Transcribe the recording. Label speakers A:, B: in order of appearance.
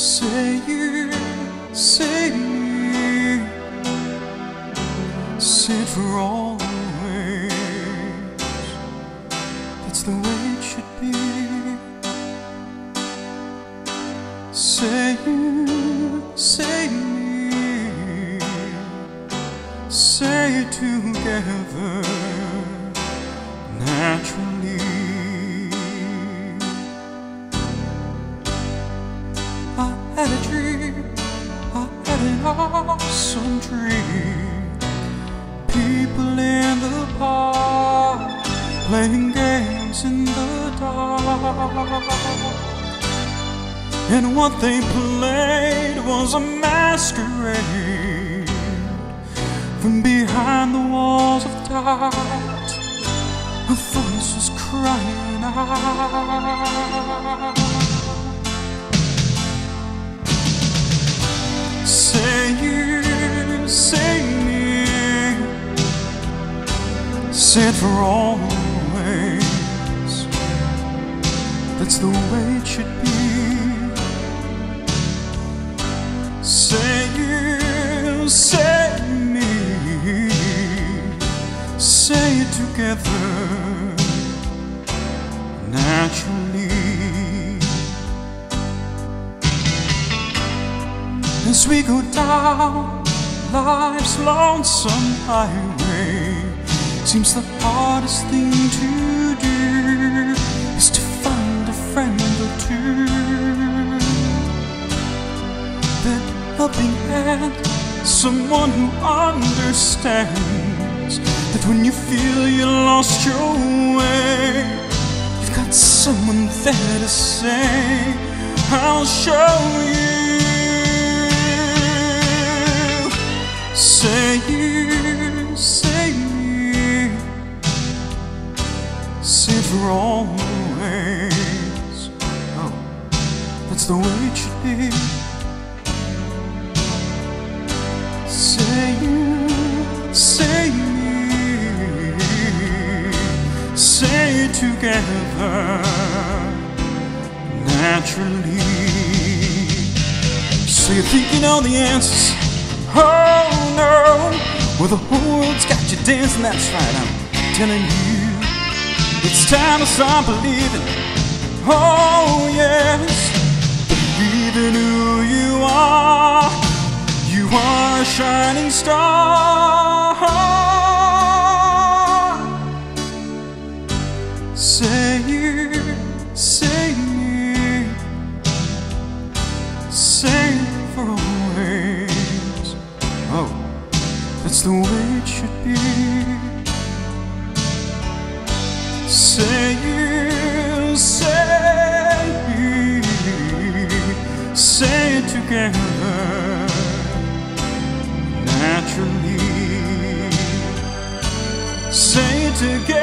A: Say you, say say it for always. That's the way it should be. Say you, say me, say it together naturally. Had a dream, I had an awesome dream. People in the park playing games in the dark. And what they played was a masquerade from behind the walls of doubt. A voice was crying out. Say it for always. That's the way it should be. Say you, say me, say it together naturally. As we go down life's lonesome highway, seems the hardest thing to do is to find a friend or two. That helping hand, someone who understands that when you feel you lost your way, you've got someone there to say, I'll show you. Say it for always. Oh, that's the way it should be. Say you, say me, say together naturally. So you think you know the answers? Oh no! Well, the whole world's got you dancing, that's right, I'm telling you. It's time to start believing. Oh, yes. Believe in who you are. You are a shining star. Say you, say me, say it for always. Oh, that's the way it should be. Say you, say say it together naturally. Say it together